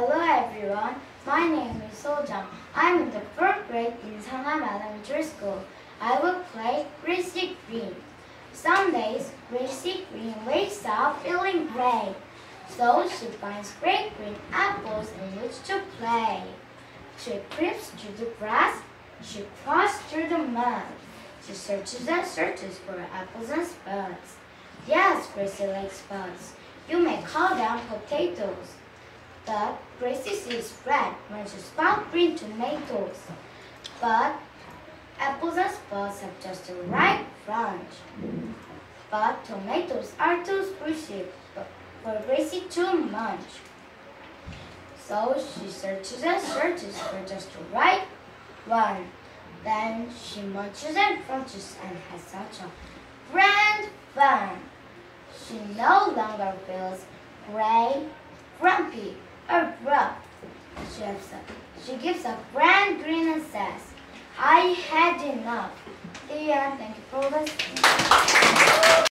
Hello everyone, my name is Sojang. I'm in the fourth grade in Sangam Elementary School. I will play Gracie Green. Some days, Gracie Green wakes up feeling great. So she finds great green apples in which to play. She creeps through the grass, she crawls through the mud. She searches and searches for apples and spuds. Yes, Gracie likes spuds. You may call them potatoes. But Gracie sees red when she spot green tomatoes. But apples and spuds have just the right crunch. But tomatoes are too squishy for Gracie to munch. So she searches and searches for just the right one. Then she munches and crunches and has such a grand fun. She no longer feels gray, grumpy. She, gives a grand grin and says, I had enough. End. Thank you for listening.